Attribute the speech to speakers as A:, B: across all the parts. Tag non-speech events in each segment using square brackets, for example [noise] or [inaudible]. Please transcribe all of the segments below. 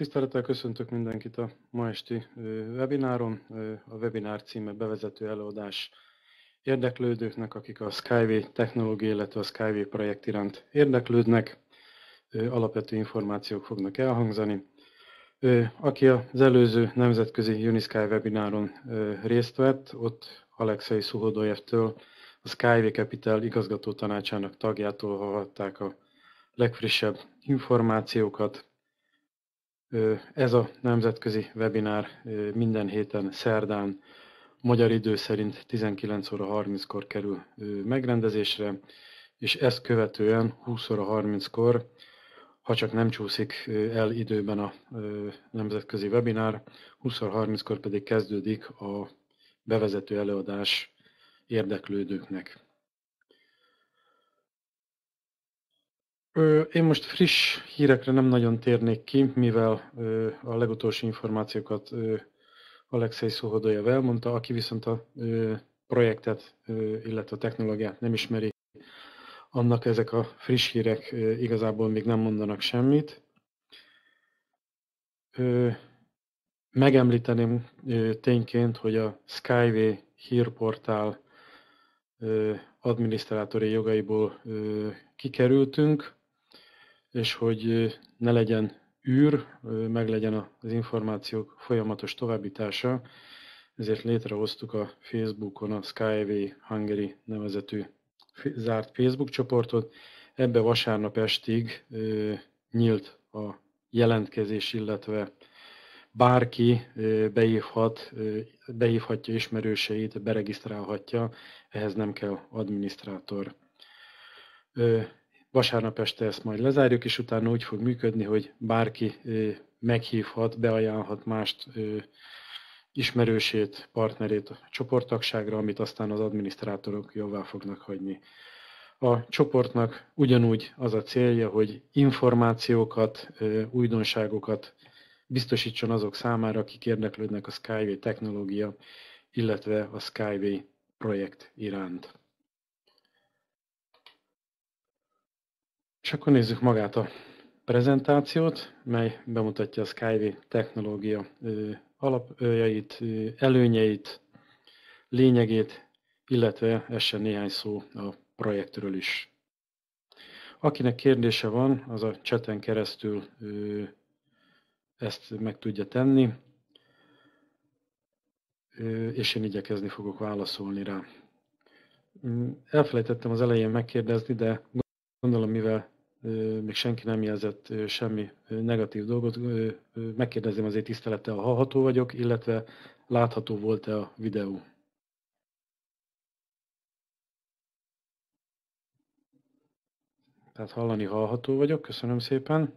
A: Tisztelettel köszöntök mindenkit a ma esti webináron. A webinár címe bevezető előadás érdeklődőknek, akik a Skyway technológia, illetve a Skyway projekt iránt érdeklődnek. Alapvető információk fognak elhangzani. Aki az előző nemzetközi Unisky webináron részt vett, ott Alexei Szuhodojevtől, a Skyway Capital igazgató tanácsának tagjától hallhatták a legfrissebb információkat, ez a nemzetközi webinár minden héten szerdán magyar idő szerint 19 óra 30-kor kerül megrendezésre, és ezt követően 20 óra 30-kor, ha csak nem csúszik el időben a nemzetközi webinár, 20 óra 30-kor pedig kezdődik a bevezető előadás érdeklődőknek. Én most friss hírekre nem nagyon térnék ki, mivel a legutolsó információkat Alexei Szuhodolja elmondta, aki viszont a projektet, illetve a technológiát nem ismeri, annak ezek a friss hírek igazából még nem mondanak semmit. Megemlíteném tényként, hogy a Skyway hírportál adminisztrátori jogaiból kikerültünk, és hogy ne legyen űr, meg legyen az információk folyamatos továbbítása, ezért létrehoztuk a Facebookon a Skyway Hungary nevezetű zárt Facebook csoportot. Ebbe vasárnap estig nyílt a jelentkezés, illetve bárki beívhat, beívhatja ismerőseit, beregisztrálhatja, ehhez nem kell adminisztrátor. Vasárnap este ezt majd lezárjuk, és utána úgy fog működni, hogy bárki meghívhat, beajánlhat mást ismerősét, partnerét a csoporttagságra, amit aztán az adminisztrátorok jóvá fognak hagyni. A csoportnak ugyanúgy az a célja, hogy információkat, újdonságokat biztosítson azok számára, akik érdeklődnek a Skyway technológia, illetve a Skyway projekt iránt. És akkor nézzük magát a prezentációt, mely bemutatja a Skyway technológia alapjait, előnyeit, lényegét, illetve essen néhány szó a projektről is. Akinek kérdése van, az a cseten keresztül ezt meg tudja tenni, és én igyekezni fogok válaszolni rá. Elfelejtettem az elején megkérdezni, de gondolom, mivel még senki nem jelzett semmi negatív dolgot, megkérdezem azért tisztelettel, hallható vagyok, illetve látható volt-e a videó. Tehát hallani, hallható vagyok, köszönöm szépen.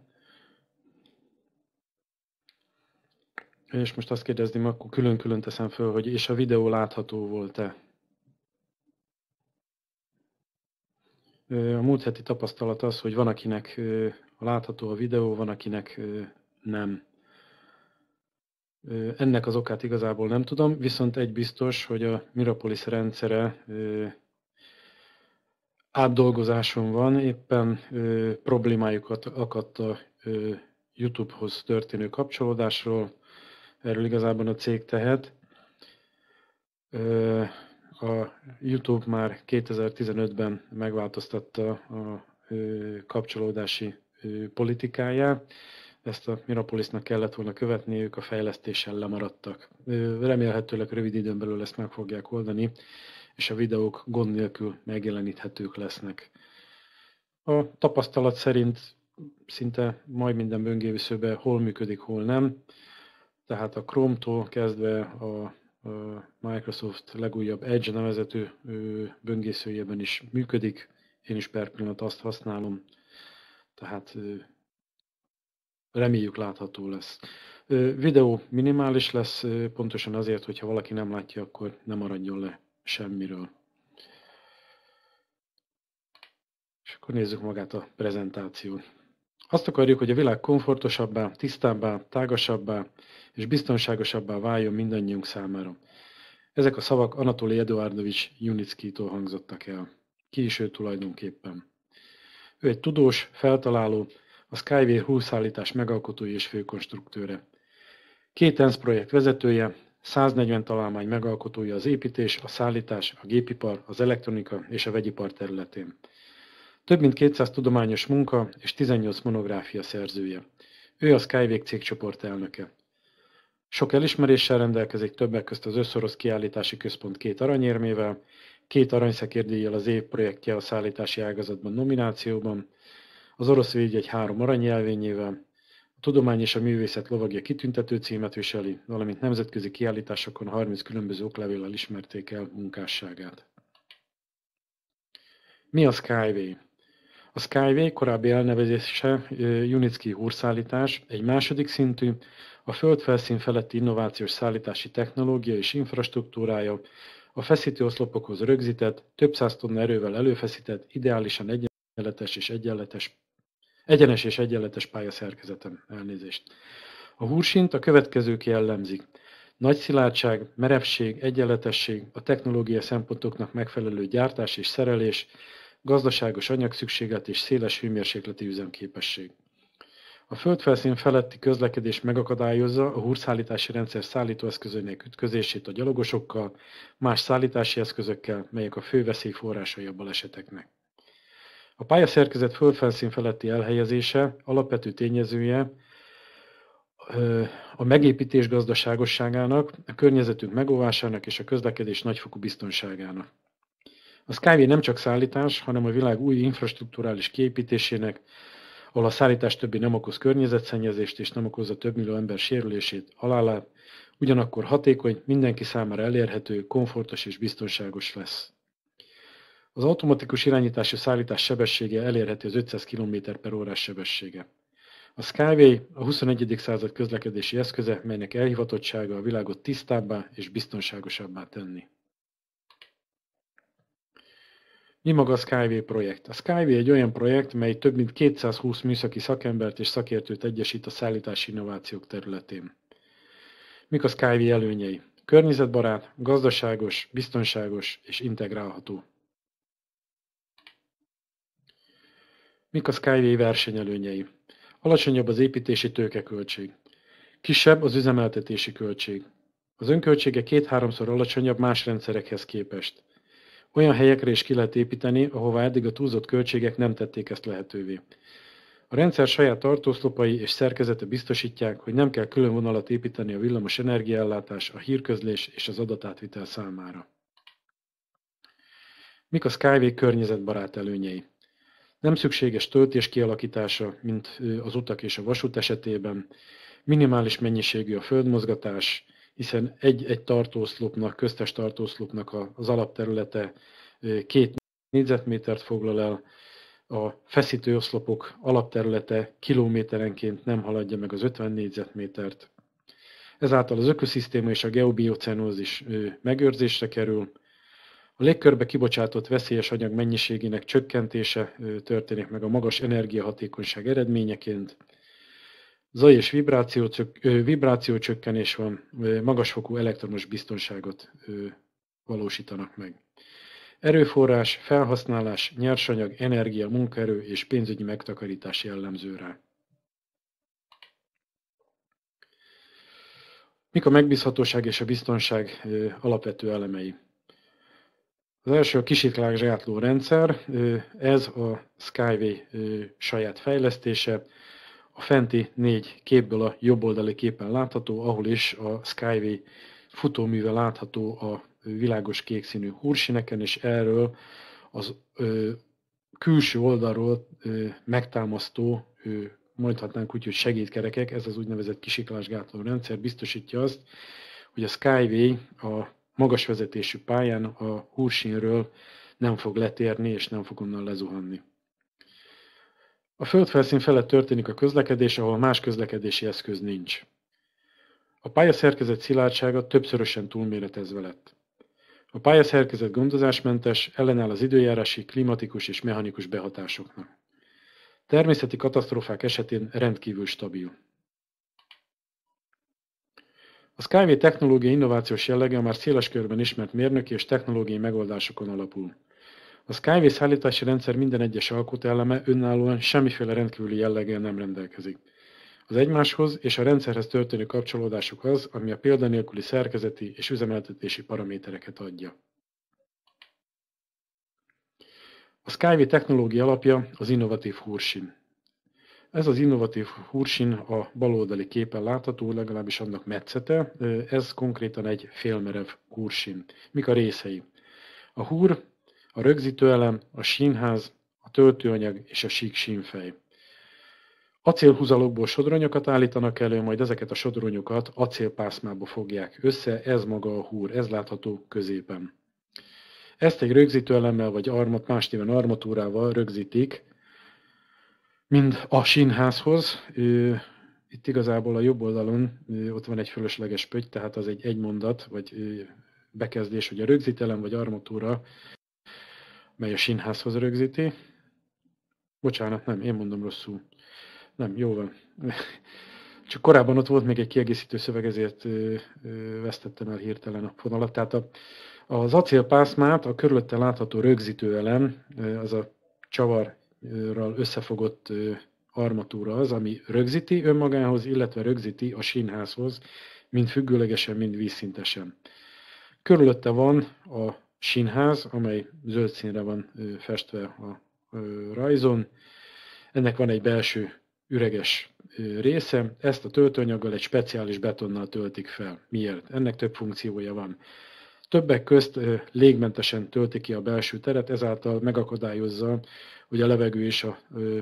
A: És most azt kérdezném, akkor külön-külön teszem föl, hogy és a videó látható volt-e? A múlt heti tapasztalat az, hogy van, akinek látható a videó, van, akinek nem. Ennek az okát igazából nem tudom, viszont egy biztos, hogy a Mirapolis rendszere átdolgozáson van, éppen problémájukat akadt a YouTube-hoz történő kapcsolódásról, erről igazából a cég tehet. A YouTube már 2015-ben megváltoztatta a kapcsolódási politikáját. Ezt a Mirapolisnak kellett volna követni, ők a fejlesztéssel lemaradtak. Remélhetőleg rövid időn belül ezt meg fogják oldani, és a videók gond nélkül megjeleníthetők lesznek. A tapasztalat szerint szinte majd minden böngészőben hol működik, hol nem. Tehát a Chrome-tól kezdve a Microsoft legújabb Edge nevezető böngészőjében is működik. Én is per pillanat azt használom, tehát reméljük látható lesz. Videó minimális lesz, pontosan azért, hogyha valaki nem látja, akkor nem maradjon le semmiről. És akkor nézzük magát a prezentációt. Azt akarjuk, hogy a világ komfortosabbá, tisztábbá, tágasabbá és biztonságosabbá váljon mindannyiunk számára. Ezek a szavak Anatoli Eduardovics Junicki-tól hangzottak el. Ki is ő tulajdonképpen? Ő egy tudós, feltaláló, a Skyway húszállítás megalkotója és főkonstruktőre. Két ENSZ projekt vezetője, 140 találmány megalkotója az építés, a szállítás, a gépipar, az elektronika és a vegyipar területén. Több mint 200 tudományos munka és 18 monográfia szerzője. Ő a Skyway cégcsoport elnöke. Sok elismeréssel rendelkezik többek közt az Összorosz Kiállítási Központ két aranyérmével, két aranyszekérdíjjal az év projektje a szállítási ágazatban nominációban, az orosz védjegy három aranyjelvényével, a tudomány és a művészet lovagja kitüntető címet viseli, valamint nemzetközi kiállításokon 30 különböző oklevéllel ismerték el munkásságát. Mi a Skyway? A Skyway korábbi elnevezése Unitsky húrszállítás, egy második szintű, a földfelszín feletti innovációs szállítási technológia és infrastruktúrája, a feszítő oszlopokhoz rögzített, több száz tonna erővel előfeszített, ideálisan egyenletes és egyenletes, egyenes és egyenletes pályaszerkezetem elnézést. A húrsint a következők jellemzik. Nagy szilárdság, merevség, egyenletesség, a technológia szempontoknak megfelelő gyártás és szerelés, gazdaságos anyagszükséglet és széles hőmérsékleti üzemképesség. A földfelszín feletti közlekedés megakadályozza a húrszállítási rendszer szállítóeszközönének ütközését a gyalogosokkal, más szállítási eszközökkel, melyek a fő veszélyforrásai a baleseteknek. A pályaszerkezet földfelszín feletti elhelyezése alapvető tényezője a megépítés gazdaságosságának, a környezetünk megóvásának és a közlekedés nagyfokú biztonságának. A Skyway nem csak szállítás, hanem a világ új infrastruktúrális kiépítésének, ahol a szállítás többi nem okoz környezetszennyezést és nem okozza több millió ember sérülését, halálát, ugyanakkor hatékony, mindenki számára elérhető, komfortos és biztonságos lesz. Az automatikus irányítású szállítás sebessége elérheti az 500 km per órás sebessége. A Skyway a 21. század közlekedési eszköze, melynek elhivatottsága a világot tisztábbá és biztonságosabbá tenni. Mi maga a Skyway projekt? A Skyway egy olyan projekt, mely több mint 220 műszaki szakembert és szakértőt egyesít a szállítási innovációk területén. Mik a Skyway előnyei? Környezetbarát, gazdaságos, biztonságos és integrálható. Mik a Skyway versenyelőnyei? Alacsonyabb az építési tőkeköltség. Kisebb az üzemeltetési költség. Az önköltsége két-háromszor alacsonyabb más rendszerekhez képest. Olyan helyekre is ki lehet építeni, ahová eddig a túlzott költségek nem tették ezt lehetővé. A rendszer saját tartószlopai és szerkezete biztosítják, hogy nem kell külön vonalat építeni a villamos energiaellátás, a hírközlés és az adatátvitel számára. Mik a Skyway környezetbarát előnyei? Nem szükséges töltés kialakítása, mint az utak és a vasút esetében, minimális mennyiségű a földmozgatás, hiszen egy-egy tartószlopnak, köztes tartószlopnak az alapterülete két négyzetmétert foglal el, a feszítőoszlopok alapterülete kilométerenként nem haladja meg az 50 négyzetmétert. Ezáltal az ökoszisztéma és a geobiocenózis megőrzésre kerül, a légkörbe kibocsátott veszélyes anyag mennyiségének csökkentése történik meg a magas energiahatékonyság eredményeként, Zaj és vibráció, csökkenés van, magasfokú elektromos biztonságot valósítanak meg. Erőforrás, felhasználás, nyersanyag, energia, munkaerő és pénzügyi megtakarítás jellemző rá. Mik a megbízhatóság és a biztonság alapvető elemei? Az első a kisiklás rendszer, ez a Skyway saját fejlesztése, a fenti négy képből a jobb oldali képen látható, ahol is a Skyway futóműve látható a világos kék színű húrsineken, és erről az ö, külső oldalról ö, megtámasztó, ö, mondhatnánk úgy, hogy segédkerekek, ez az úgynevezett kisiklásgátló rendszer biztosítja azt, hogy a Skyway a magas vezetésű pályán a húrsinről nem fog letérni, és nem fog onnan lezuhanni. A földfelszín felett történik a közlekedés, ahol más közlekedési eszköz nincs. A pályaszerkezet szilárdsága többszörösen túlméretezve lett. A pályaszerkezet gondozásmentes, ellenáll az időjárási, klimatikus és mechanikus behatásoknak. Természeti katasztrófák esetén rendkívül stabil. A Skyway technológiai innovációs jellege már széles körben ismert mérnöki és technológiai megoldásokon alapul. A Skyway szállítási rendszer minden egyes alkotóeleme önállóan semmiféle rendkívüli jelleggel nem rendelkezik. Az egymáshoz és a rendszerhez történő kapcsolódásuk az, ami a példanélküli szerkezeti és üzemeltetési paramétereket adja. A Skyway technológia alapja az innovatív húrsin. Ez az innovatív húrsin a baloldali képen látható, legalábbis annak metszete. Ez konkrétan egy félmerev húrsin. Mik a részei? A húr, a rögzítőelem, a sínház, a töltőanyag és a sík sínfej. Acélhúzalokból sodronyokat állítanak elő, majd ezeket a sodronyokat acélpászmába fogják össze, ez maga a húr, ez látható középen. Ezt egy rögzítőelemmel vagy armat, más néven armatúrával rögzítik, mind a sínházhoz. Itt igazából a jobb oldalon ott van egy fölösleges pöty, tehát az egy egymondat, vagy bekezdés, hogy a rögzítelem vagy armatúra, mely a sínházhoz rögzíti. Bocsánat, nem, én mondom rosszul. Nem, jó van. [laughs] Csak korábban ott volt még egy kiegészítő szöveg, ezért vesztettem el hirtelen a fonalat. Tehát a, az acélpászmát, a körülötte látható rögzítő elem, az a csavarral összefogott armatúra az, ami rögzíti önmagához, illetve rögzíti a sínházhoz, mind függőlegesen, mind vízszintesen. Körülötte van a sínház, amely zöld színre van festve a rajzon. Ennek van egy belső üreges része, ezt a töltőanyaggal egy speciális betonnal töltik fel. Miért? Ennek több funkciója van. Többek közt légmentesen tölti ki a belső teret, ezáltal megakadályozza, hogy a levegő és a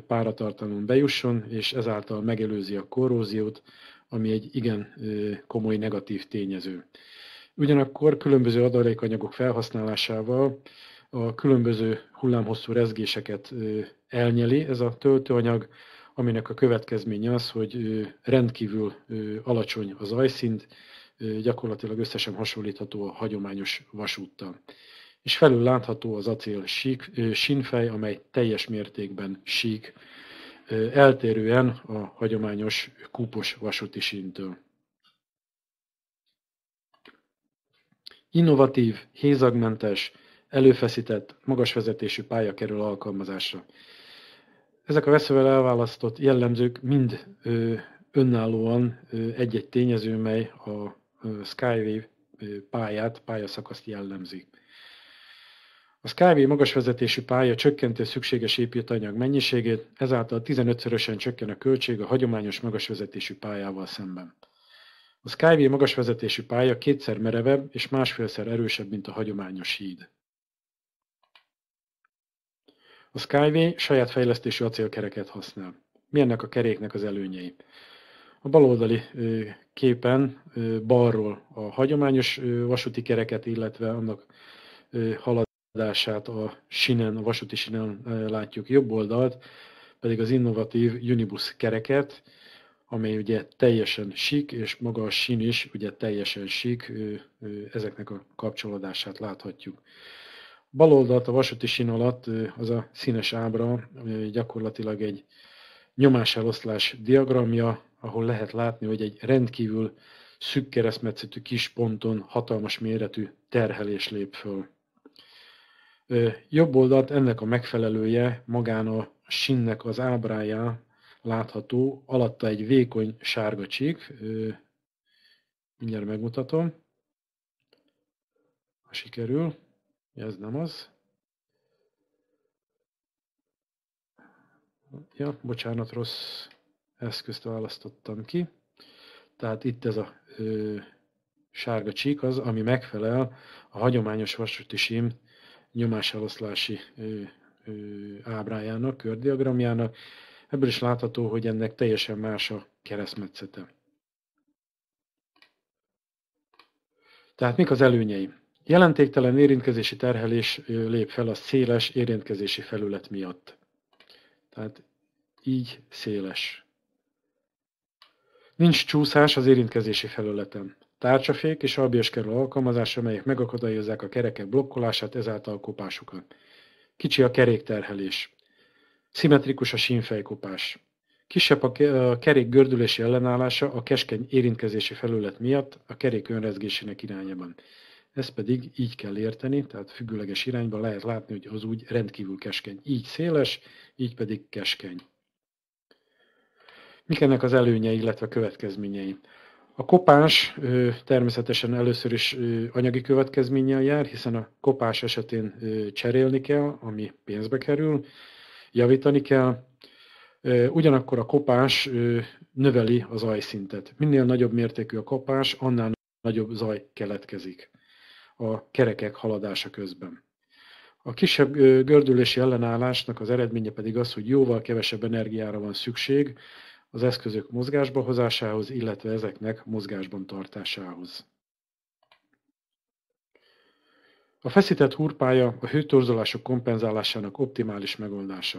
A: páratartalom bejusson, és ezáltal megelőzi a korróziót, ami egy igen komoly negatív tényező. Ugyanakkor különböző adalékanyagok felhasználásával a különböző hullámhosszú rezgéseket elnyeli ez a töltőanyag, aminek a következménye az, hogy rendkívül alacsony az zajszint, gyakorlatilag összesen hasonlítható a hagyományos vasúttal. És felül látható az acél sík, sínfej, amely teljes mértékben sík, eltérően a hagyományos kúpos vasúti síntől. Innovatív, hézagmentes, előfeszített, magas vezetésű pálya kerül alkalmazásra. Ezek a veszővel elválasztott jellemzők mind önállóan egy-egy tényező, mely a Skyway pályát, pályaszakaszt jellemzi. A Skyway magas vezetésű pálya csökkenti a szükséges építőanyag mennyiségét, ezáltal 15-szörösen csökken a költség a hagyományos magas vezetésű pályával szemben. A Skyway magas vezetésű pálya kétszer merevebb és másfélszer erősebb, mint a hagyományos híd. A Skyway saját fejlesztésű acélkereket használ. Mi a keréknek az előnyei? A baloldali képen balról a hagyományos vasúti kereket, illetve annak haladását a sinen, a vasúti sinen látjuk jobb oldalt, pedig az innovatív Unibus kereket, amely ugye teljesen sík, és maga a sin is ugye teljesen sík, ezeknek a kapcsolódását láthatjuk. Bal oldalt a vasúti sin alatt az a színes ábra gyakorlatilag egy nyomáseloszlás diagramja, ahol lehet látni, hogy egy rendkívül szűk keresztmetszetű kis ponton hatalmas méretű terhelés lép föl. Jobb oldalt ennek a megfelelője magán a sinnek az ábrájá látható, alatta egy vékony sárga csík, mindjárt megmutatom, ha sikerül. Ez nem az. Ja, bocsánat, rossz eszközt választottam ki. Tehát itt ez a ö, sárga csík az, ami megfelel a hagyományos vasúti sim nyomáseloszlási ö, ö, ábrájának, kördiagramjának. Ebből is látható, hogy ennek teljesen más a keresztmetszete. Tehát mik az előnyei? Jelentéktelen érintkezési terhelés lép fel a széles érintkezési felület miatt. Tehát így széles. Nincs csúszás az érintkezési felületen. Tárcsafék és albias kerül alkalmazás, amelyek megakadályozzák a kerekek blokkolását, ezáltal kopásukat. Kicsi a kerékterhelés. Szimmetrikus a sínfejkopás. Kisebb a kerék gördülési ellenállása a keskeny érintkezési felület miatt a kerék önrezgésének irányában. ezt pedig így kell érteni, tehát függőleges irányba lehet látni, hogy az úgy rendkívül keskeny. Így széles, így pedig keskeny. Mik ennek az előnyei, illetve következményei? A kopás természetesen először is anyagi következménnyel jár, hiszen a kopás esetén cserélni kell, ami pénzbe kerül, javítani kell. Ugyanakkor a kopás növeli az zajszintet. Minél nagyobb mértékű a kopás, annál nagyobb zaj keletkezik a kerekek haladása közben. A kisebb gördülési ellenállásnak az eredménye pedig az, hogy jóval kevesebb energiára van szükség az eszközök mozgásba hozásához, illetve ezeknek mozgásban tartásához. A feszített hurpálya a hőtorzulások kompenzálásának optimális megoldása.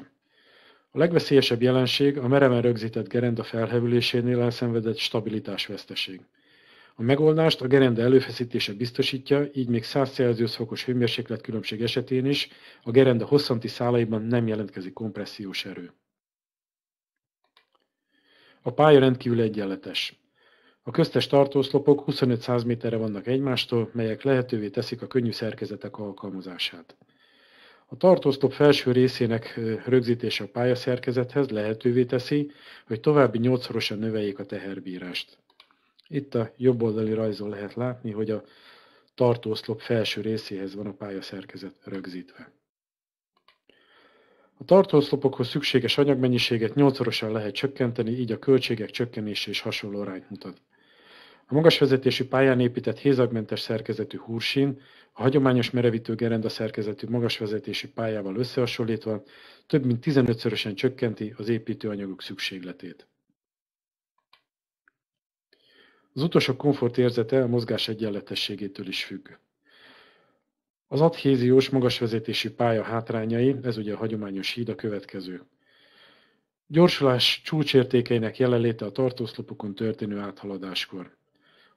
A: A legveszélyesebb jelenség a mereven rögzített gerenda felhevülésénél elszenvedett stabilitásveszteség. A megoldást a gerenda előfeszítése biztosítja, így még 100 Celsius fokos hőmérséklet különbség esetén is a gerenda hosszanti szálaiban nem jelentkezik kompressziós erő. A pálya rendkívül egyenletes. A köztes tartószlopok 25 méterre vannak egymástól, melyek lehetővé teszik a könnyű szerkezetek alkalmazását. A tartószlop felső részének rögzítése a pályaszerkezethez lehetővé teszi, hogy további nyolcszorosan növeljék a teherbírást. Itt a jobb oldali rajzon lehet látni, hogy a tartószlop felső részéhez van a pályaszerkezet rögzítve. A tartószlopokhoz szükséges anyagmennyiséget nyolcszorosan lehet csökkenteni, így a költségek csökkenése is hasonló arányt mutat. A magasvezetésű pályán épített hézagmentes szerkezetű húrsín a hagyományos merevítő gerenda szerkezetű magasvezetésű pályával összehasonlítva több mint 15-szörösen csökkenti az építőanyagok szükségletét. Az utolsó komfort érzete a mozgás egyenletességétől is függ. Az adhéziós magasvezetésű pálya hátrányai, ez ugye a hagyományos híd a következő. Gyorsulás csúcsértékeinek jelenléte a tartószlopokon történő áthaladáskor.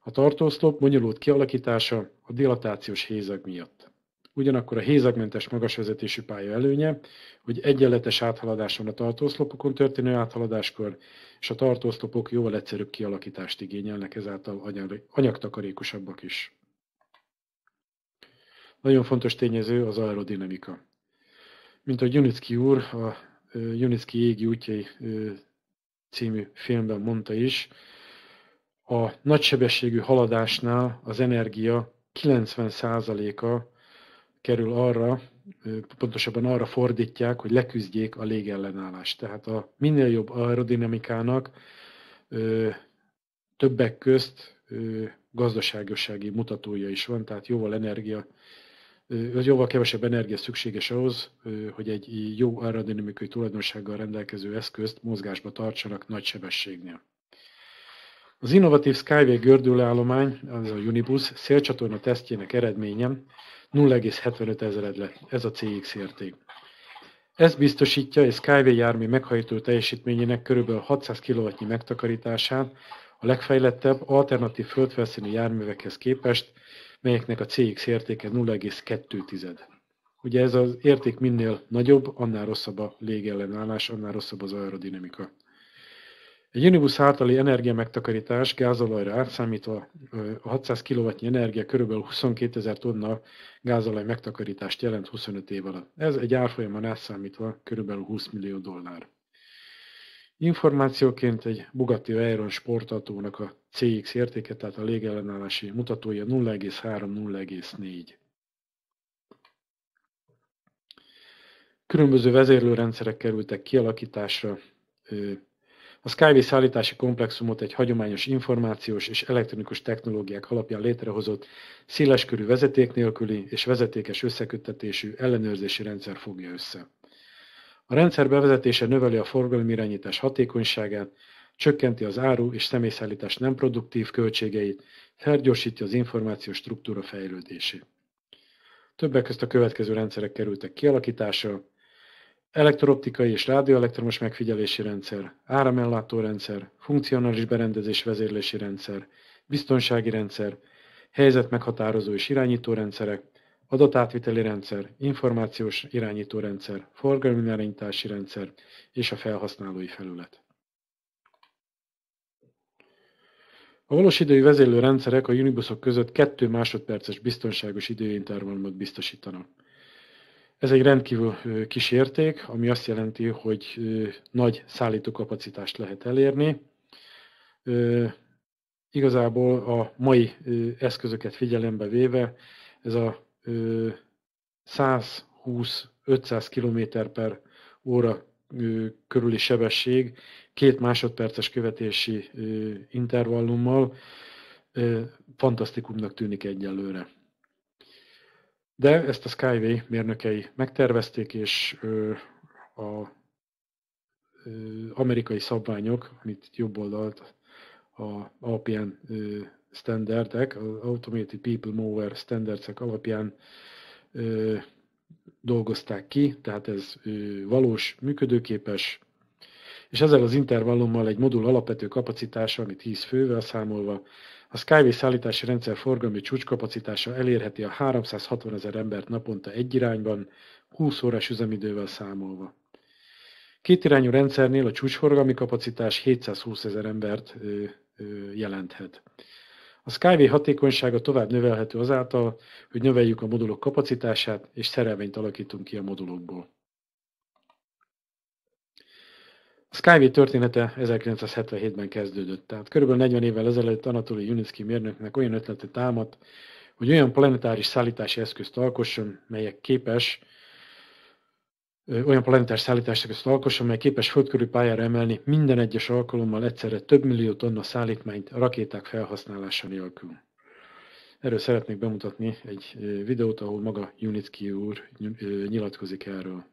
A: A tartószlop bonyolult kialakítása a dilatációs hézag miatt. Ugyanakkor a hézagmentes magasvezetésű pálya előnye, hogy egyenletes áthaladás van a tartószlopokon történő áthaladáskor, és a tartószlopok jóval egyszerűbb kialakítást igényelnek, ezáltal anyagtakarékosabbak is. Nagyon fontos tényező az aerodinamika. Mint a Junicki úr a Junicki égi útjai című filmben mondta is, a nagysebességű haladásnál az energia 90%-a kerül arra, pontosabban arra fordítják, hogy leküzdjék a légellenállást. Tehát a minél jobb aerodinamikának többek közt gazdaságossági mutatója is van, tehát jóval energia jóval kevesebb energia szükséges ahhoz, hogy egy jó aerodinamikai tulajdonsággal rendelkező eszközt mozgásba tartsanak nagy sebességnél. Az innovatív Skyway gördülőállomány, az a Unibus szélcsatorna tesztjének eredménye 0,75 ezered lett, ez a CX érték. Ez biztosítja egy Skyway jármű meghajtó teljesítményének kb. 600 kW megtakarítását a legfejlettebb alternatív földfelszíni járművekhez képest, melyeknek a CX értéke 0,2. Ugye ez az érték minél nagyobb, annál rosszabb a légellenállás, annál rosszabb az aerodinamika. Egy Unibus általi energiamegtakarítás gázolajra átszámítva a 600 kW energia kb. 22 ezer tonna gázolaj megtakarítást jelent 25 év alatt. Ez egy árfolyamon átszámítva kb. 20 millió dollár. Információként egy Bugatti Veyron sportautónak a CX értéke, tehát a légellenállási mutatója 0,3-0,4. Különböző vezérlőrendszerek kerültek kialakításra. A Skyway szállítási komplexumot egy hagyományos információs és elektronikus technológiák alapján létrehozott széleskörű vezeték nélküli és vezetékes összeköttetésű ellenőrzési rendszer fogja össze. A rendszer bevezetése növeli a forgalomirányítás hatékonyságát, csökkenti az áru és személyszállítás nem produktív költségeit, felgyorsítja az információs struktúra fejlődését. Többek közt a következő rendszerek kerültek kialakításra, elektrooptikai és rádióelektromos megfigyelési rendszer, áramellátó rendszer, funkcionális berendezés vezérlési rendszer, biztonsági rendszer, helyzetmeghatározó és irányító rendszerek, adatátviteli rendszer, információs irányító rendszer, forgalomirányítási rendszer és a felhasználói felület. A valós idejű vezérlő rendszerek a unibuszok között 2 másodperces biztonságos időintervallumot biztosítanak. Ez egy rendkívül kis érték, ami azt jelenti, hogy nagy szállítókapacitást lehet elérni. Igazából a mai eszközöket figyelembe véve ez a 120-500 km per óra körüli sebesség két másodperces követési intervallummal fantasztikumnak tűnik egyelőre. De ezt a Skyway mérnökei megtervezték, és a amerikai szabványok, amit jobb oldalt a alapján standardek, az Automated People Mover standardsek alapján dolgozták ki, tehát ez valós, működőképes, és ezzel az intervallummal egy modul alapvető kapacitása, amit 10 fővel számolva, a Skyway szállítási rendszer forgalmi csúcskapacitása elérheti a 360 ezer embert naponta egy irányban, 20 órás üzemidővel számolva. Kétirányú rendszernél a csúcsforgalmi kapacitás 720 ezer embert jelenthet. A Skyway hatékonysága tovább növelhető azáltal, hogy növeljük a modulok kapacitását, és szerelvényt alakítunk ki a modulokból. A Skyway története 1977-ben kezdődött, tehát kb. 40 évvel ezelőtt Anatoly Junitsky mérnöknek olyan ötlete támadt, hogy olyan planetáris szállítási eszközt alkosson, melyek képes olyan planetáris szállítási eszközt alkosson, mely képes földkörű pályára emelni minden egyes alkalommal egyszerre több millió tonna szállítmányt rakéták felhasználása nélkül. Erről szeretnék bemutatni egy videót, ahol maga Junitsky úr nyilatkozik erről.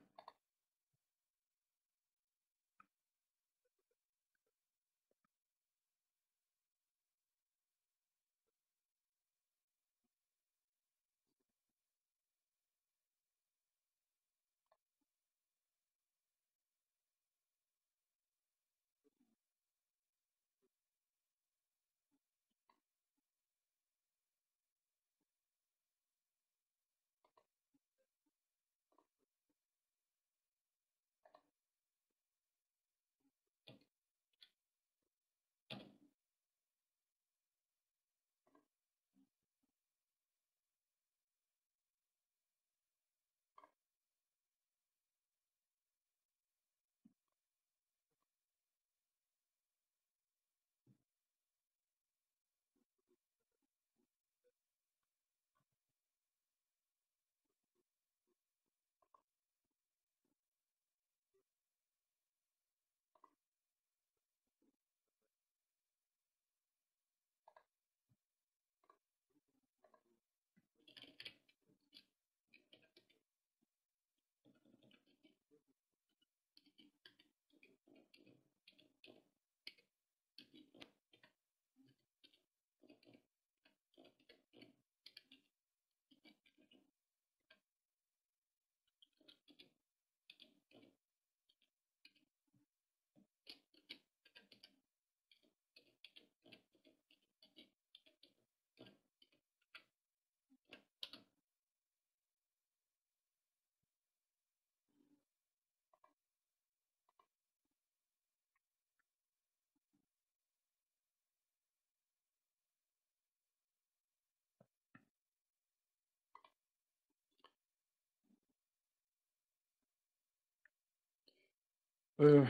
A: Ö,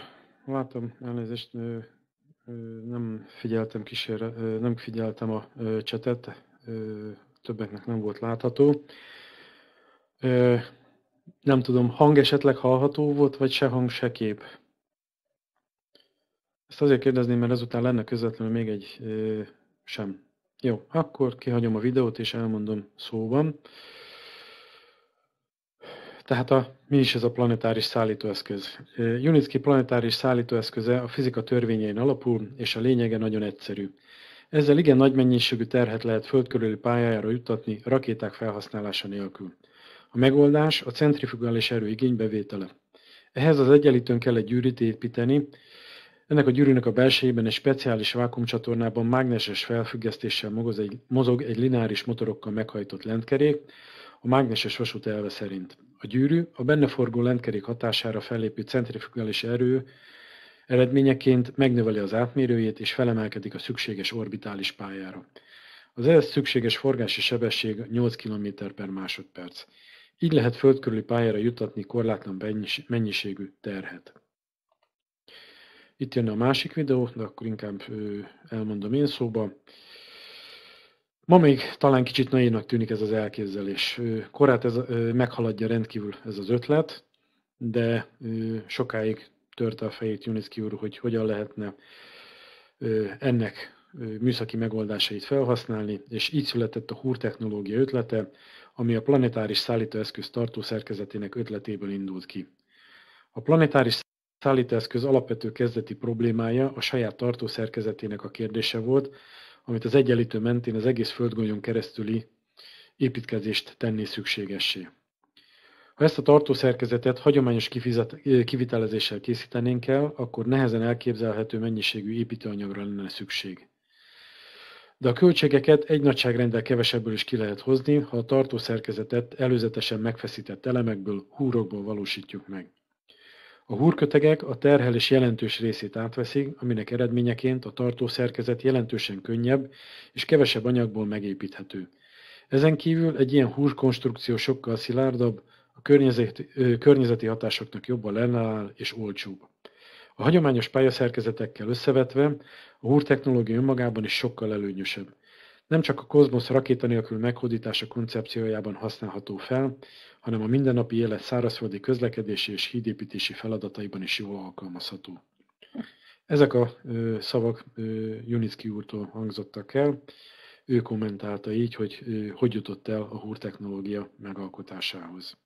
A: látom, elnézést, ö, ö, nem figyeltem kísérre, ö, nem figyeltem a ö, csetet, ö, többeknek nem volt látható. Ö, nem tudom, hang esetleg hallható volt, vagy se hang, se kép? Ezt azért kérdezném, mert ezután lenne közvetlenül még egy ö, sem. Jó, akkor kihagyom a videót, és elmondom szóban. Tehát a, mi is ez a planetáris szállítóeszköz? Unitsky planetáris szállítóeszköze a fizika törvényein alapul, és a lényege nagyon egyszerű. Ezzel igen nagy mennyiségű terhet lehet földkörüli pályájára juttatni rakéták felhasználása nélkül. A megoldás a centrifugális erő igénybevétele. Ehhez az egyenlítőn kell egy gyűrűt építeni, ennek a gyűrűnek a belsejében egy speciális vákumcsatornában mágneses felfüggesztéssel mozog egy, mozog egy lineáris motorokkal meghajtott lentkerék, a mágneses vasút elve szerint. A gyűrű a benne forgó lentkerék hatására fellépő centrifugális erő Eredményeként megnöveli az átmérőjét és felemelkedik a szükséges orbitális pályára. Az ehhez szükséges forgási sebesség 8 km per másodperc. Így lehet földkörüli pályára jutatni korlátlan mennyiségű terhet. Itt jönne a másik videó, de akkor inkább elmondom én szóba. Ma még talán kicsit naívnak tűnik ez az elképzelés. Korát ez meghaladja rendkívül ez az ötlet, de sokáig törte a fejét Juniszki úr, hogy hogyan lehetne ennek műszaki megoldásait felhasználni, és így született a húr technológia ötlete, ami a planetáris szállítóeszköz tartószerkezetének ötletéből indult ki. A planetáris szállítóeszköz alapvető kezdeti problémája a saját tartószerkezetének a kérdése volt, amit az egyenlítő mentén az egész földgolyón keresztüli építkezést tenné szükségessé. Ha ezt a tartószerkezetet hagyományos kivitelezéssel készítenénk el, akkor nehezen elképzelhető mennyiségű építőanyagra lenne szükség. De a költségeket egy nagyságrenddel kevesebből is ki lehet hozni, ha a tartószerkezetet előzetesen megfeszített elemekből, húrokból valósítjuk meg. A húrkötegek a terhelés jelentős részét átveszik, aminek eredményeként a tartószerkezet jelentősen könnyebb és kevesebb anyagból megépíthető. Ezen kívül egy ilyen húrkonstrukció sokkal szilárdabb, a környezeti, hatásoknak jobban ellenáll és olcsóbb. A hagyományos pályaszerkezetekkel összevetve a húr technológia önmagában is sokkal előnyösebb. Nem csak a kozmosz rakéta nélkül meghódítása koncepciójában használható fel, hanem a mindennapi élet szárazföldi közlekedési és hídépítési feladataiban is jól alkalmazható. Ezek a ö, szavak Junicki úrtól hangzottak el. Ő kommentálta így, hogy ö, hogy jutott el a húr technológia megalkotásához.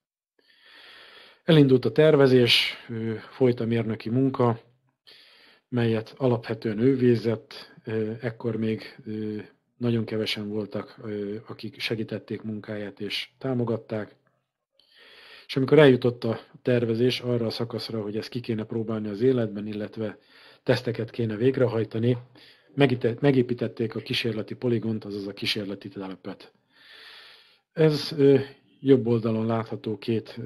A: Elindult a tervezés, ö, folyt a mérnöki munka, melyet alapvetően ő végzett, ekkor még nagyon kevesen voltak, akik segítették munkáját és támogatták. És amikor eljutott a tervezés arra a szakaszra, hogy ezt ki kéne próbálni az életben, illetve teszteket kéne végrehajtani, megépítették a kísérleti poligont, azaz a kísérleti telepet. Ez jobb oldalon látható két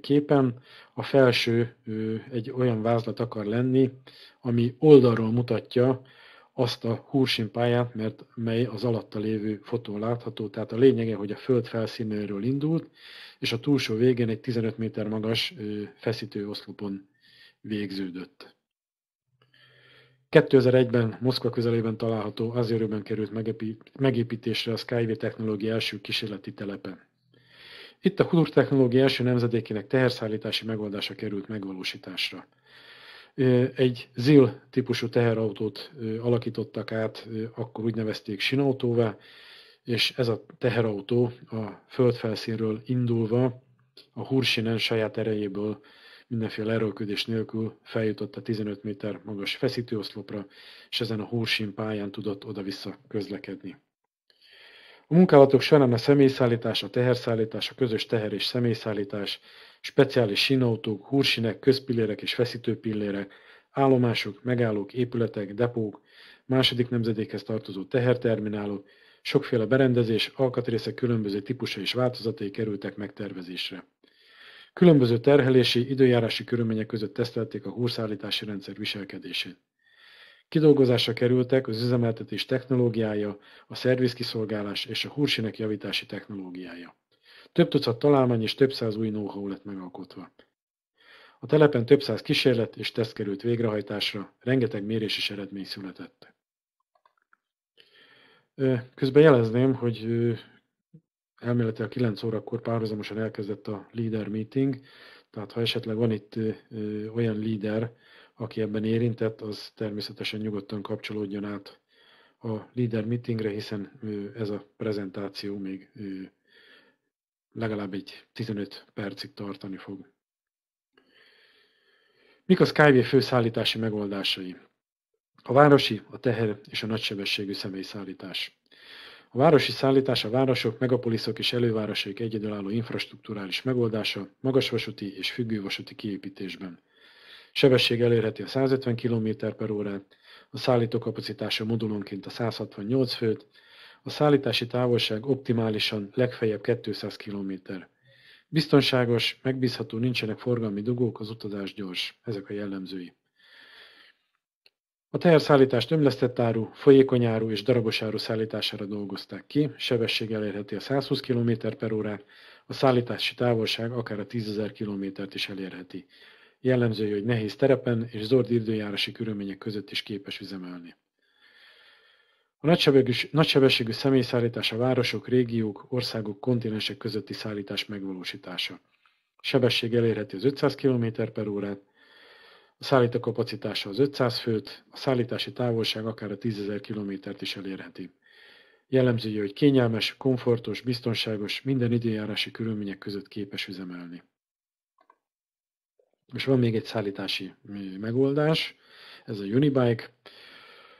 A: képen. A felső egy olyan vázlat akar lenni, ami oldalról mutatja azt a húrsimpályát, mert mely az alatta lévő fotón látható. Tehát a lényege, hogy a föld felszínéről indult, és a túlsó végén egy 15 méter magas feszítő oszlopon végződött. 2001-ben Moszkva közelében található Azerőben került megépítésre a Skyway technológia első kísérleti telepe. Itt a Hur technológia első nemzedékének teherszállítási megoldása került megvalósításra. Egy ZIL típusú teherautót alakítottak át, akkor úgy nevezték sinautóvá, és ez a teherautó a földfelszínről indulva a Hursinen saját erejéből mindenféle erőlködés nélkül feljutott a 15 méter magas feszítőoszlopra, és ezen a Hursin pályán tudott oda-vissza közlekedni. A munkálatok során a személyszállítás, a teherszállítás, a közös teher és személyszállítás, speciális sinautók, húrsinek, közpillérek és feszítőpillérek, állomások, megállók, épületek, depók, második nemzedékhez tartozó teherterminálok, sokféle berendezés, alkatrészek különböző típusa és változatai kerültek megtervezésre. Különböző terhelési, időjárási körülmények között tesztelték a húrszállítási rendszer viselkedését. Kidolgozásra kerültek az üzemeltetés technológiája, a szervizkiszolgálás és a húrsinek javítási technológiája. Több tucat találmány és több száz új know-how lett megalkotva. A telepen több száz kísérlet és teszt került végrehajtásra, rengeteg mérés és eredmény született. Közben jelezném, hogy elméletileg 9 órakor párhuzamosan elkezdett a leader meeting, tehát ha esetleg van itt olyan leader, aki ebben érintett, az természetesen nyugodtan kapcsolódjon át a leader meetingre, hiszen ez a prezentáció még legalább egy 15 percig tartani fog. Mik a Skyway főszállítási megoldásai? A városi, a teher és a nagysebességű személyszállítás. A városi szállítás a városok, megapoliszok és elővárosaik egyedülálló infrastruktúrális megoldása magasvasúti és függővasúti kiépítésben. Sebesség elérheti a 150 km per órát, a szállító kapacitása modulonként a 168 főt, a szállítási távolság optimálisan legfeljebb 200 km. Biztonságos, megbízható, nincsenek forgalmi dugók, az utazás gyors. Ezek a jellemzői. A teherszállítást ömlesztett áru, folyékony áru és darabos áru szállítására dolgozták ki, sebesség elérheti a 120 km per órát, a szállítási távolság akár a 10.000 km-t is elérheti. Jellemző, hogy nehéz terepen és zord időjárási körülmények között is képes üzemelni. A nagysebességű személyszállítás a városok, régiók, országok, kontinensek közötti szállítás megvalósítása. A sebesség elérheti az 500 km per órát, a szállító kapacitása az 500 főt, a szállítási távolság akár a 10.000 km-t is elérheti. Jellemzője, hogy kényelmes, komfortos, biztonságos, minden időjárási körülmények között képes üzemelni. És van még egy szállítási megoldás, ez a Unibike.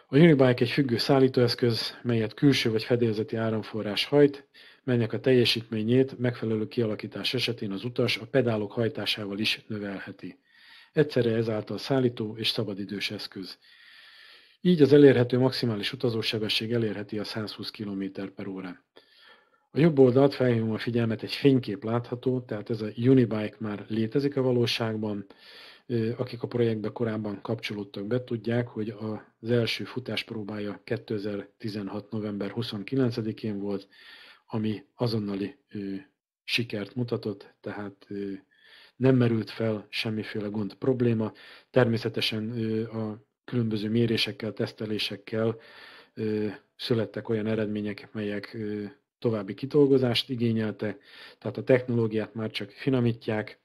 A: A Unibike egy függő szállítóeszköz, melyet külső vagy fedélzeti áramforrás hajt, melynek a teljesítményét megfelelő kialakítás esetén az utas a pedálok hajtásával is növelheti. Egyszerre ezáltal szállító és szabadidős eszköz. Így az elérhető maximális utazósebesség elérheti a 120 km per órán. A jobb oldalt felhívom a figyelmet, egy fénykép látható, tehát ez a Unibike már létezik a valóságban. Akik a projektbe korábban kapcsolódtak be, tudják, hogy az első futáspróbája 2016. november 29-én volt, ami azonnali sikert mutatott, tehát nem merült fel semmiféle gond probléma. Természetesen a különböző mérésekkel, tesztelésekkel születtek olyan eredmények, melyek további kitolgozást igényelte, tehát a technológiát már csak finomítják,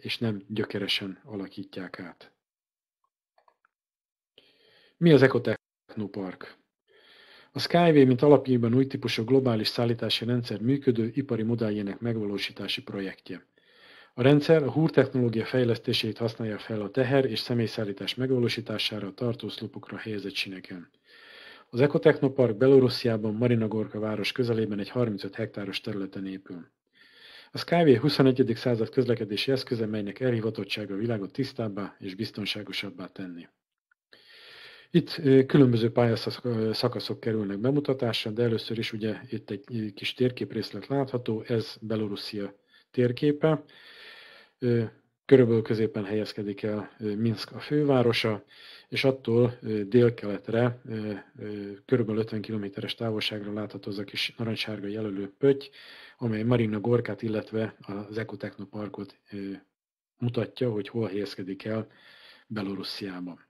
A: és nem gyökeresen alakítják át. Mi az Ecotechnopark? A Skyway, mint alapjában új típusú globális szállítási rendszer működő ipari modelljének megvalósítási projektje. A rendszer a húr technológia fejlesztését használja fel a teher és személyszállítás megvalósítására a tartószlopokra helyezett sineken. Az Ekotechnopark Belorussziában Marinagorka város közelében egy 35 hektáros területen épül. A Skyway 21. század közlekedési eszköze, melynek elhivatottsága a világot tisztábbá és biztonságosabbá tenni. Itt különböző pályaszakaszok kerülnek bemutatásra, de először is ugye itt egy kis térképrészlet látható, ez Belorusszia térképe. Körülbelül középen helyezkedik el Minsk a fővárosa, és attól délkeletre körülbelül 50 km-es távolságra látható az a kis narancssárga jelölő pötty, amely Marina Gorkát, illetve az Ekotechnoparkot mutatja, hogy hol helyezkedik el Belorussziában.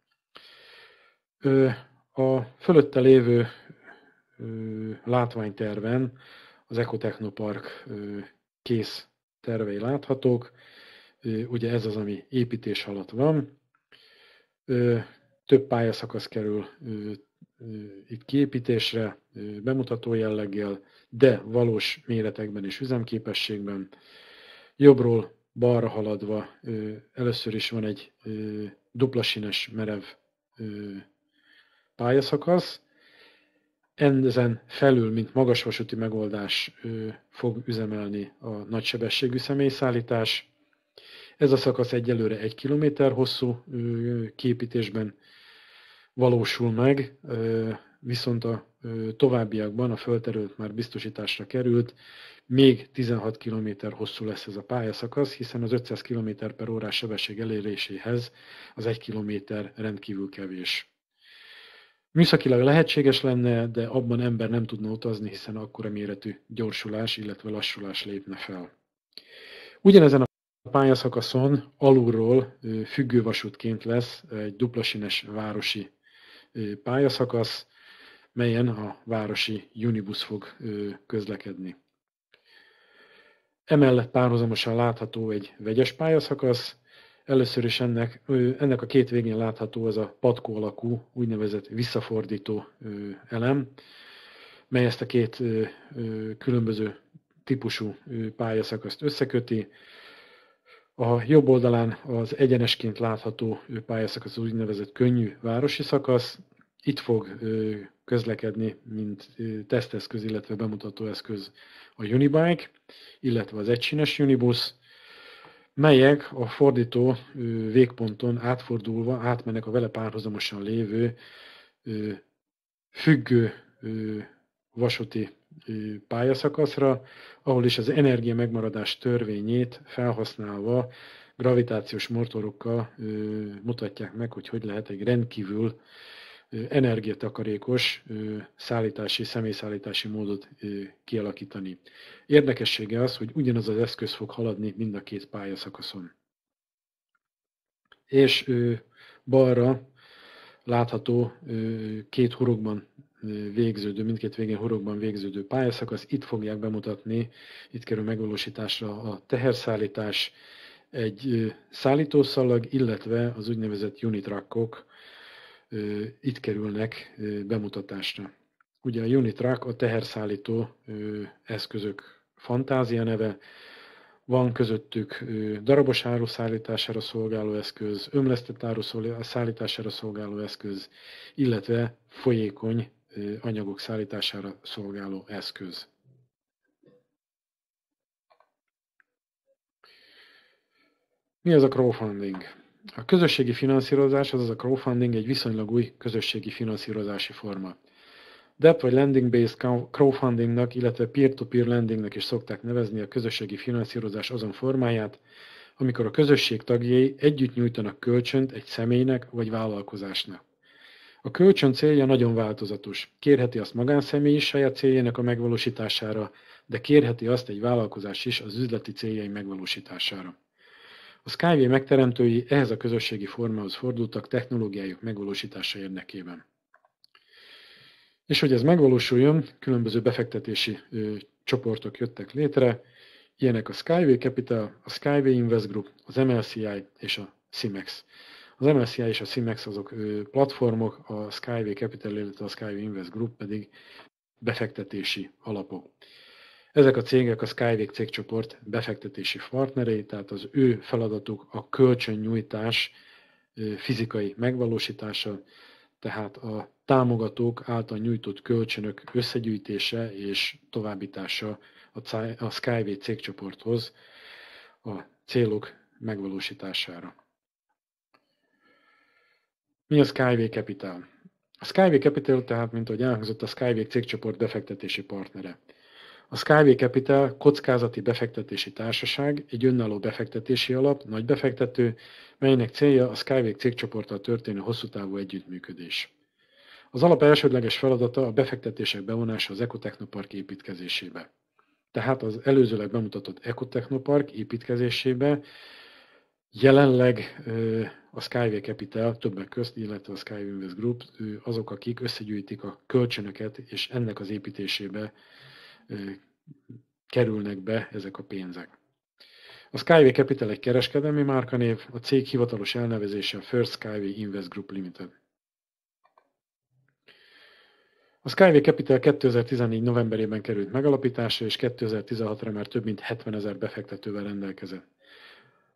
A: A fölötte lévő látványterven az Ekotechnopark kész tervei láthatók. Ugye ez az, ami építés alatt van. Több pályaszakasz kerül itt kiépítésre, bemutató jelleggel, de valós méretekben és üzemképességben. Jobbról balra haladva először is van egy duplasines merev pályaszakasz, ezen felül, mint magasvasúti megoldás fog üzemelni a nagysebességű személyszállítás. Ez a szakasz egyelőre egy kilométer hosszú képítésben valósul meg, viszont a továbbiakban a földterület már biztosításra került, még 16 km hosszú lesz ez a pályaszakasz, hiszen az 500 km per órás sebesség eléréséhez az 1 km rendkívül kevés. Műszakilag lehetséges lenne, de abban ember nem tudna utazni, hiszen akkora méretű gyorsulás, illetve lassulás lépne fel. Ugyanezen a pályaszakaszon alulról függővasútként lesz egy duplasines városi pályaszakasz, melyen a városi Unibus fog közlekedni. Emellett párhuzamosan látható egy vegyes pályaszakasz, Először is ennek, ennek a két végén látható ez a patkó alakú úgynevezett visszafordító elem, mely ezt a két különböző típusú pályaszakaszt összeköti. A jobb oldalán az egyenesként látható pályaszakasz az úgynevezett könnyű városi szakasz. Itt fog közlekedni, mint teszteszköz, illetve bemutató eszköz a Unibike, illetve az egysines Unibus, melyek a fordító végponton átfordulva átmennek a vele párhuzamosan lévő függő vasúti pályaszakaszra, ahol is az energia megmaradás törvényét felhasználva gravitációs motorokkal mutatják meg, hogy hogy lehet egy rendkívül energiatakarékos szállítási, személyszállítási módot kialakítani. Érdekessége az, hogy ugyanaz az eszköz fog haladni mind a két pályaszakaszon. És balra látható két horogban végződő, mindkét végén horogban végződő pályaszakasz. Itt fogják bemutatni, itt kerül megvalósításra a teherszállítás, egy szállítószalag, illetve az úgynevezett unitrackok itt kerülnek bemutatásra. Ugye a unitrack a teherszállító eszközök fantázia neve, van közöttük darabos áru szolgáló eszköz, ömlesztett áru szállítására szolgáló eszköz, illetve folyékony anyagok szállítására szolgáló eszköz. Mi az a crowdfunding? A közösségi finanszírozás, azaz a crowdfunding egy viszonylag új közösségi finanszírozási forma. Debt vagy lending-based crowdfundingnak, illetve peer-to-peer lendingnek is szokták nevezni a közösségi finanszírozás azon formáját, amikor a közösség tagjai együtt nyújtanak kölcsönt egy személynek vagy vállalkozásnak. A kölcsön célja nagyon változatos. Kérheti azt magánszemély is saját céljának a megvalósítására, de kérheti azt egy vállalkozás is az üzleti céljai megvalósítására. A Skyway megteremtői ehhez a közösségi formához fordultak technológiájuk megvalósítása érdekében. És hogy ez megvalósuljon, különböző befektetési ö, csoportok jöttek létre, ilyenek a Skyway Capital, a Skyway Invest Group, az MLCI és a Cimex. Az MLCI és a Cimex azok platformok, a Skyway Capital, illetve a Skyway Invest Group pedig befektetési alapok. Ezek a cégek a Skyway cégcsoport befektetési partnerei, tehát az ő feladatuk a kölcsönnyújtás fizikai megvalósítása, tehát a támogatók által nyújtott kölcsönök összegyűjtése és továbbítása a Skyway cégcsoporthoz a célok megvalósítására. Mi a Skyway Capital? A Skyway Capital tehát, mint ahogy elhangzott, a Skyway cégcsoport befektetési partnere. A Skyway Capital kockázati befektetési társaság, egy önálló befektetési alap, nagy befektető, melynek célja a Skyway cégcsoporttal történő hosszú távú együttműködés. Az alap elsődleges feladata a befektetések bevonása az Ecotechnopark építkezésébe. Tehát az előzőleg bemutatott Ecotechnopark építkezésébe jelenleg a Skyway Capital többek közt, illetve a Skyway Invest Group azok, akik összegyűjtik a kölcsönöket, és ennek az építésébe kerülnek be ezek a pénzek. A Skyway Capital egy kereskedelmi márkanév, a cég hivatalos elnevezése a First Skyway Invest Group Limited. A Skyway Capital 2014 novemberében került megalapításra, és 2016-ra már több mint 70 ezer befektetővel rendelkezett.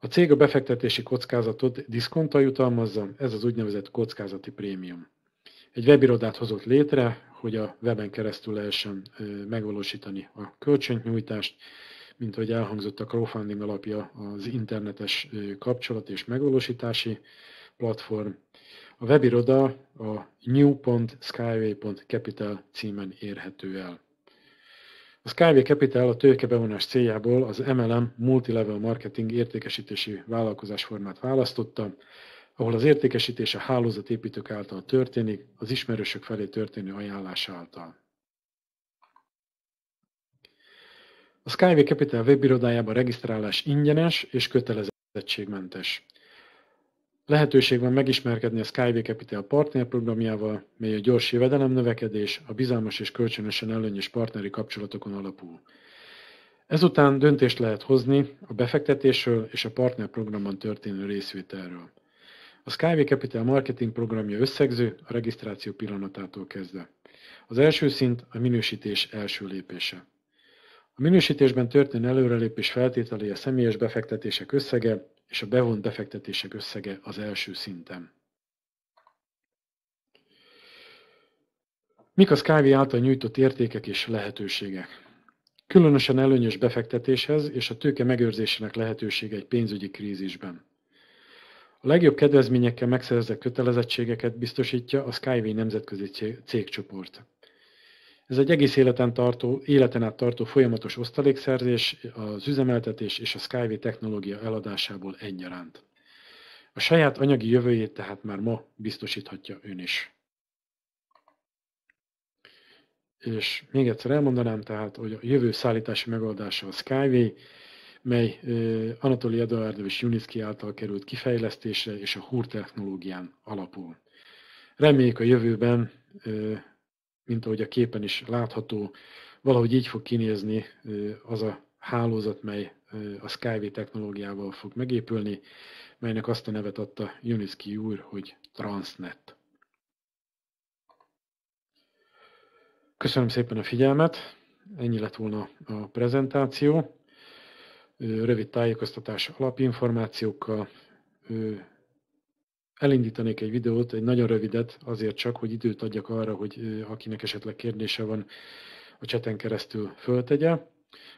A: A cég a befektetési kockázatot diszkonttal jutalmazza, ez az úgynevezett kockázati prémium. Egy webirodát hozott létre, hogy a weben keresztül lehessen megvalósítani a kölcsönnyújtást, mint hogy elhangzott a crowdfunding alapja az internetes kapcsolat és megvalósítási platform. A webiroda a new.skyway.capital címen érhető el. A Skyway Capital a tőkebevonás céljából az MLM Multilevel Marketing értékesítési vállalkozásformát választotta, ahol az értékesítés a hálózatépítők által történik, az ismerősök felé történő ajánlás által. A Skyway Capital webirodájában regisztrálás ingyenes és kötelezettségmentes. Lehetőség van megismerkedni a Skyway Capital partnerprogramjával, mely a gyors jövedelem növekedés, a bizalmas és kölcsönösen előnyös partneri kapcsolatokon alapul. Ezután döntést lehet hozni a befektetésről és a partnerprogramban történő részvételről. A Skyway Capital marketing programja összegző a regisztráció pillanatától kezdve. Az első szint a minősítés első lépése. A minősítésben történő előrelépés feltételé a személyes befektetések összege és a bevont befektetések összege az első szinten. Mik a Skyway által nyújtott értékek és lehetőségek? Különösen előnyös befektetéshez és a tőke megőrzésének lehetősége egy pénzügyi krízisben. A legjobb kedvezményekkel megszerzett kötelezettségeket biztosítja a Skyway nemzetközi cégcsoport. Ez egy egész életen, tartó, életen át tartó folyamatos osztalékszerzés az üzemeltetés és a Skyway technológia eladásából egyaránt. A saját anyagi jövőjét tehát már ma biztosíthatja ön is. És még egyszer elmondanám tehát, hogy a jövő szállítási megoldása a Skyway, mely Anatoly Eduardov és Uniski által került kifejlesztésre és a HUR technológián alapul. Reméljük a jövőben, mint ahogy a képen is látható, valahogy így fog kinézni az a hálózat, mely a Skyway technológiával fog megépülni, melynek azt a nevet adta Uniski úr, hogy Transnet. Köszönöm szépen a figyelmet, ennyi lett volna a prezentáció. Rövid tájékoztatás alapinformációkkal. Elindítanék egy videót, egy nagyon rövidet, azért csak, hogy időt adjak arra, hogy akinek esetleg kérdése van, a cseten keresztül föltegye.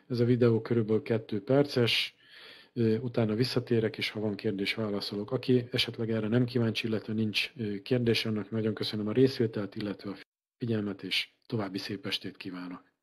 A: Ez a videó körülbelül 2 perces, utána visszatérek, és ha van kérdés, válaszolok. Aki esetleg erre nem kíváncsi, illetve nincs kérdés, annak nagyon köszönöm a részvételt, illetve a figyelmet, és további szép estét kívánok!